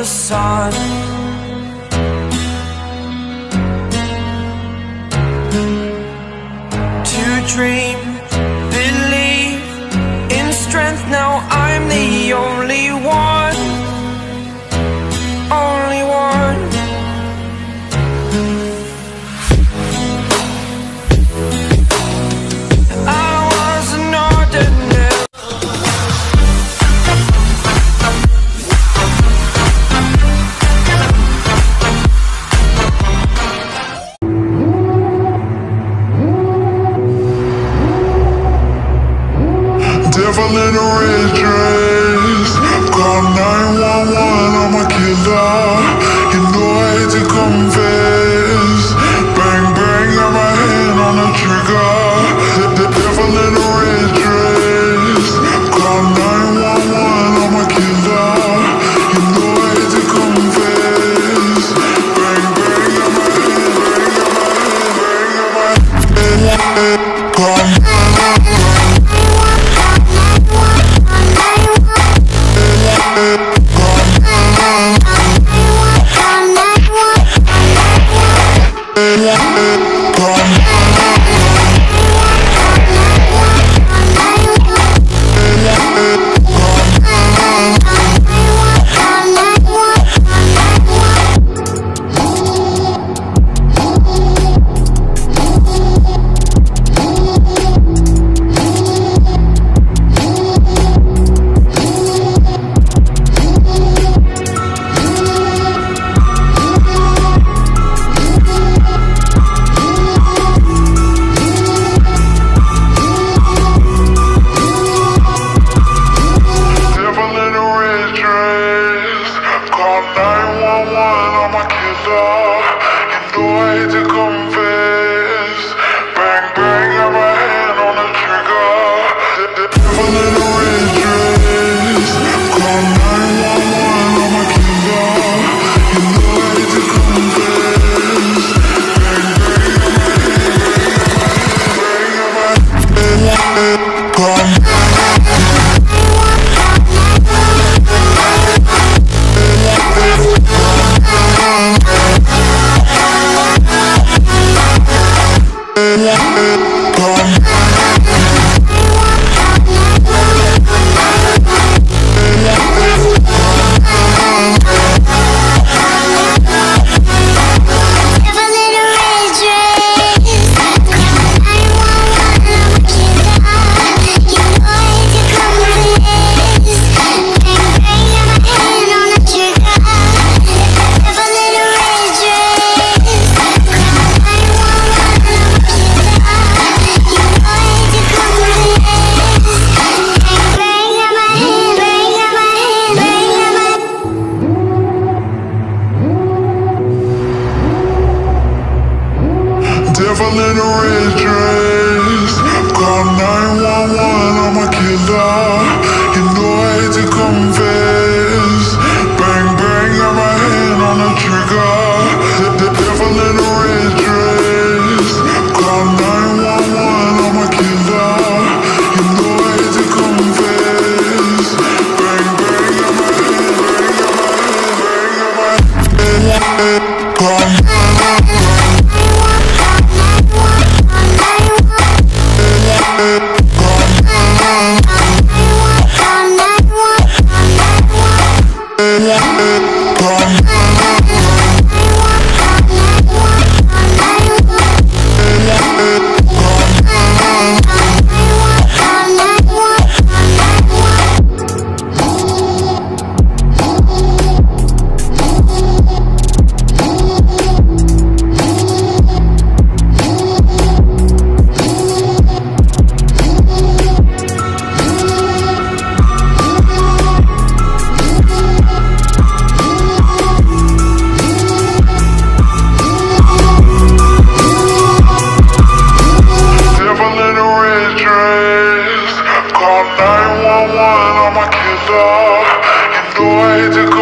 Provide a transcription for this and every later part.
the sun. To dream, magical.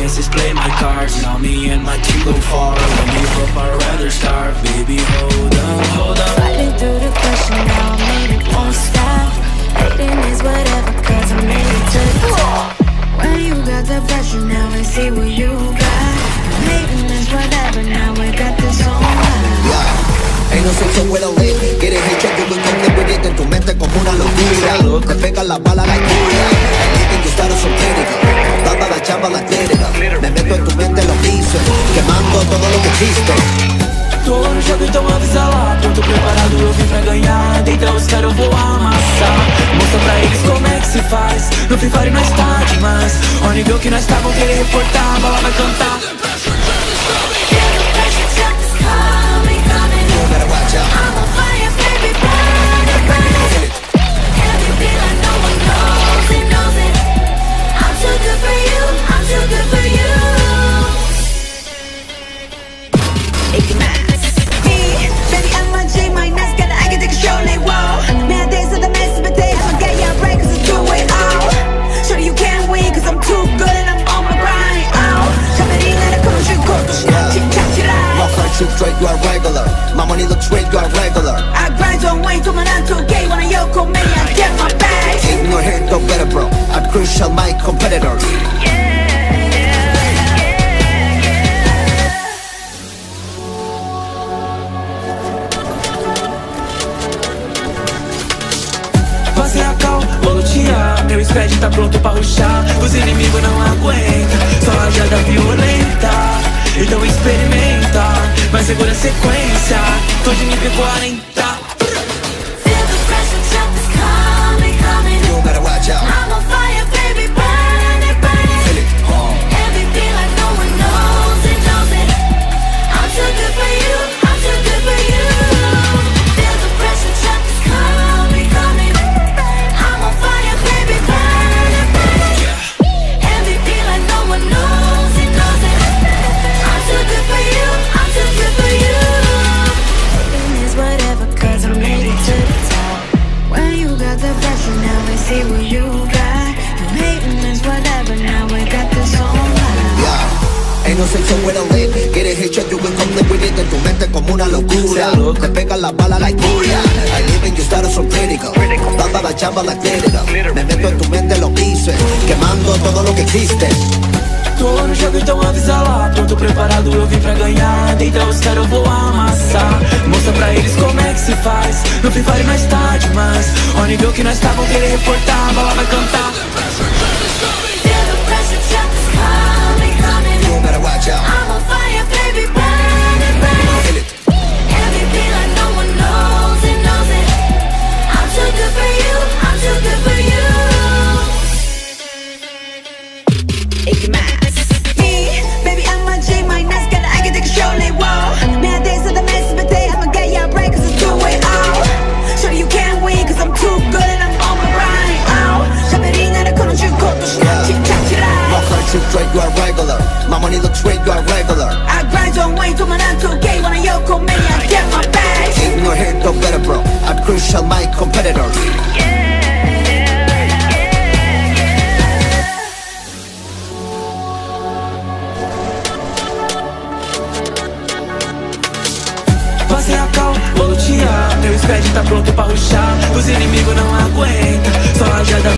Chances, played my cards. Now me and my team go far. When you up, I'd rather start. Baby, hold up, hold up. Fighting through the pressure now, I made it won't stop. Hating is whatever, cause I made it to the top. When you got the pressure now, and see what you got. Hating is whatever, now we got this on lock. Ain't no sexo bueno lit Quieres come live with it En tu mente como una locura Te pegan la bala like cura Todo lo que existe Tô no jogo, então avisa lá. Pronto, preparado, eu vim pra ganhar. Deita os caras, eu vou amassar. Mostra pra eles como é que se faz. No Free Fire nós tá demais. Ó, nível que nós tá, vão querer reportar. A bala vai cantar. Meu squad tá pronto pra ruxar. Os inimigos não aguentam. Só rajada violenta. Então experimenta. Mas segura a sequência. Tô de nível 40. Sexo bueno lit Quieres el shot, you will come live with it En tu mente como una locura Te pegan la bala like cura I live in your status so critical Daba la chamba la clínica Me meto en tu mente lo hice Quemando todo lo que existe Tô no jogo, então avisa lá. Pronto, preparado, eu vim pra ganhar. Deita os caras, eu vou amassar. Mostra pra eles como é que se faz. No Free Fire nós tá demais. Ó, nível que nós tá, vão querer reportar. A bala vai cantar. straight, you are regular. My money looks great, you are regular. I grind on way to my 9 to K When I yoke call me, I get my bag no here, go better bro. I'm crucial, my competitors. Yeah. Meu tá pronto pra ruxar Os inimigos não aguentam Só a jada